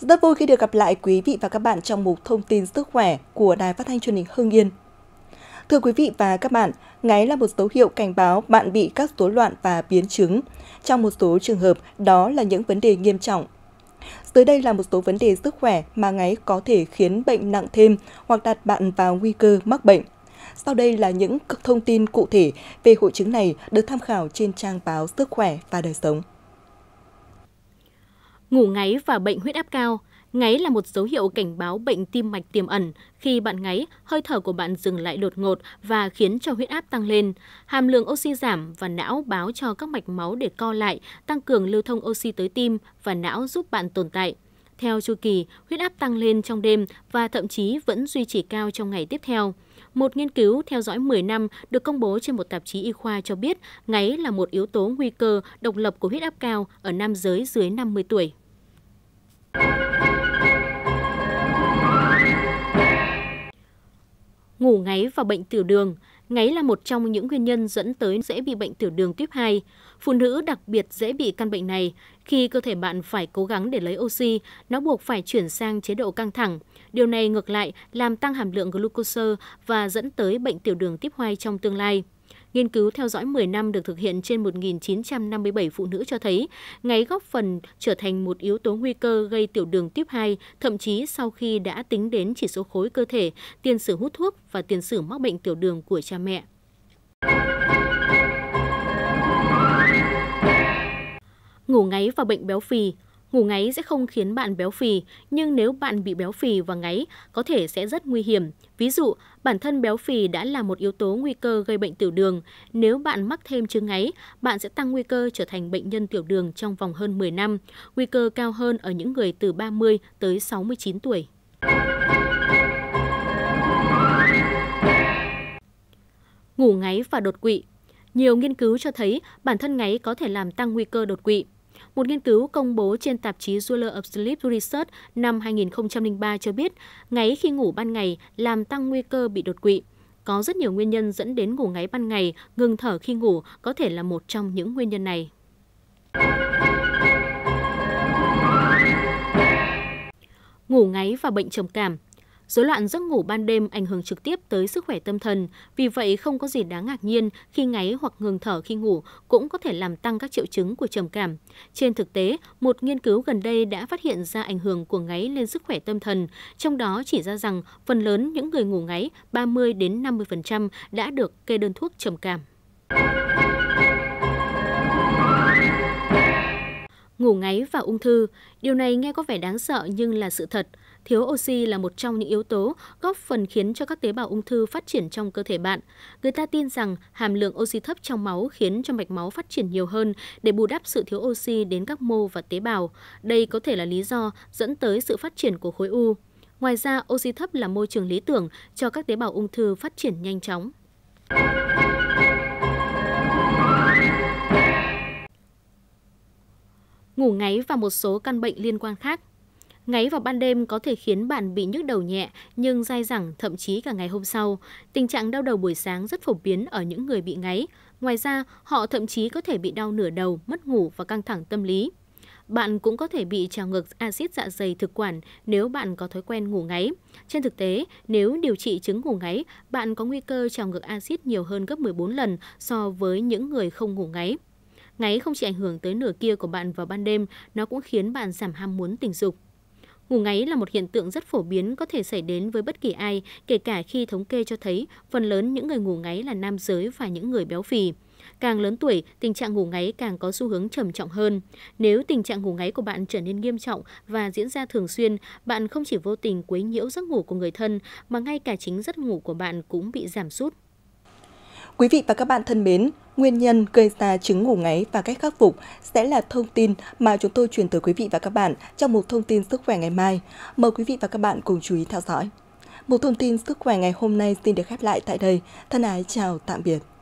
Rất vui khi được gặp lại quý vị và các bạn trong mục thông tin sức khỏe của Đài Phát thanh Truyền hình Hưng Yên. Thưa quý vị và các bạn, ngáy là một dấu hiệu cảnh báo bạn bị các rối loạn và biến chứng. Trong một số trường hợp, đó là những vấn đề nghiêm trọng. Dưới đây là một số vấn đề sức khỏe mà ngáy có thể khiến bệnh nặng thêm hoặc đặt bạn vào nguy cơ mắc bệnh. Sau đây là những thông tin cụ thể về hội chứng này được tham khảo trên trang báo Sức khỏe và đời sống. Ngủ ngáy và bệnh huyết áp cao Ngáy là một dấu hiệu cảnh báo bệnh tim mạch tiềm ẩn. Khi bạn ngáy, hơi thở của bạn dừng lại đột ngột và khiến cho huyết áp tăng lên. Hàm lượng oxy giảm và não báo cho các mạch máu để co lại, tăng cường lưu thông oxy tới tim và não giúp bạn tồn tại. Theo chu kỳ, huyết áp tăng lên trong đêm và thậm chí vẫn duy trì cao trong ngày tiếp theo. Một nghiên cứu theo dõi 10 năm được công bố trên một tạp chí y khoa cho biết ngáy là một yếu tố nguy cơ độc lập của huyết áp cao ở nam giới dưới 50 tuổi. Ngủ ngáy và bệnh tiểu đường Ngáy là một trong những nguyên nhân dẫn tới dễ bị bệnh tiểu đường tuyếp 2. Phụ nữ đặc biệt dễ bị căn bệnh này. Khi cơ thể bạn phải cố gắng để lấy oxy, nó buộc phải chuyển sang chế độ căng thẳng. Điều này ngược lại làm tăng hàm lượng glucose và dẫn tới bệnh tiểu đường tiếp 2 trong tương lai. Nghiên cứu theo dõi 10 năm được thực hiện trên 1.957 phụ nữ cho thấy ngáy góp phần trở thành một yếu tố nguy cơ gây tiểu đường tiếp 2, thậm chí sau khi đã tính đến chỉ số khối cơ thể, tiền sử hút thuốc và tiền sử mắc bệnh tiểu đường của cha mẹ. Ngủ ngáy và bệnh béo phì Ngủ ngáy sẽ không khiến bạn béo phì, nhưng nếu bạn bị béo phì và ngáy, có thể sẽ rất nguy hiểm. Ví dụ, bản thân béo phì đã là một yếu tố nguy cơ gây bệnh tiểu đường. Nếu bạn mắc thêm chứng ngáy, bạn sẽ tăng nguy cơ trở thành bệnh nhân tiểu đường trong vòng hơn 10 năm, nguy cơ cao hơn ở những người từ 30 tới 69 tuổi. Ngủ ngáy và đột quỵ Nhiều nghiên cứu cho thấy bản thân ngáy có thể làm tăng nguy cơ đột quỵ. Một nghiên cứu công bố trên tạp chí Journal of Sleep Research năm 2003 cho biết, ngáy khi ngủ ban ngày làm tăng nguy cơ bị đột quỵ. Có rất nhiều nguyên nhân dẫn đến ngủ ngáy ban ngày, ngừng thở khi ngủ có thể là một trong những nguyên nhân này. Ngủ ngáy và bệnh trầm cảm Rối loạn giấc ngủ ban đêm ảnh hưởng trực tiếp tới sức khỏe tâm thần, vì vậy không có gì đáng ngạc nhiên khi ngáy hoặc ngừng thở khi ngủ cũng có thể làm tăng các triệu chứng của trầm cảm. Trên thực tế, một nghiên cứu gần đây đã phát hiện ra ảnh hưởng của ngáy lên sức khỏe tâm thần, trong đó chỉ ra rằng phần lớn những người ngủ ngáy 30 đến 50% đã được kê đơn thuốc trầm cảm. Ngủ ngáy và ung thư, điều này nghe có vẻ đáng sợ nhưng là sự thật. Thiếu oxy là một trong những yếu tố góp phần khiến cho các tế bào ung thư phát triển trong cơ thể bạn. Người ta tin rằng hàm lượng oxy thấp trong máu khiến cho mạch máu phát triển nhiều hơn để bù đắp sự thiếu oxy đến các mô và tế bào. Đây có thể là lý do dẫn tới sự phát triển của khối u. Ngoài ra, oxy thấp là môi trường lý tưởng cho các tế bào ung thư phát triển nhanh chóng. Ngủ ngáy và một số căn bệnh liên quan khác Ngáy vào ban đêm có thể khiến bạn bị nhức đầu nhẹ nhưng dai dẳng thậm chí cả ngày hôm sau. Tình trạng đau đầu buổi sáng rất phổ biến ở những người bị ngáy. Ngoài ra, họ thậm chí có thể bị đau nửa đầu, mất ngủ và căng thẳng tâm lý. Bạn cũng có thể bị trào ngược axit dạ dày thực quản nếu bạn có thói quen ngủ ngáy. Trên thực tế, nếu điều trị chứng ngủ ngáy, bạn có nguy cơ trào ngược axit nhiều hơn gấp 14 lần so với những người không ngủ ngáy. Ngáy không chỉ ảnh hưởng tới nửa kia của bạn vào ban đêm, nó cũng khiến bạn giảm ham muốn tình dục. Ngủ ngáy là một hiện tượng rất phổ biến có thể xảy đến với bất kỳ ai, kể cả khi thống kê cho thấy phần lớn những người ngủ ngáy là nam giới và những người béo phì. Càng lớn tuổi, tình trạng ngủ ngáy càng có xu hướng trầm trọng hơn. Nếu tình trạng ngủ ngáy của bạn trở nên nghiêm trọng và diễn ra thường xuyên, bạn không chỉ vô tình quấy nhiễu giấc ngủ của người thân mà ngay cả chính giấc ngủ của bạn cũng bị giảm sút. Quý vị và các bạn thân mến, nguyên nhân gây ra chứng ngủ ngáy và cách khắc phục sẽ là thông tin mà chúng tôi truyền tới quý vị và các bạn trong một thông tin sức khỏe ngày mai. Mời quý vị và các bạn cùng chú ý theo dõi. Một thông tin sức khỏe ngày hôm nay xin được khép lại tại đây. Thân ái chào tạm biệt.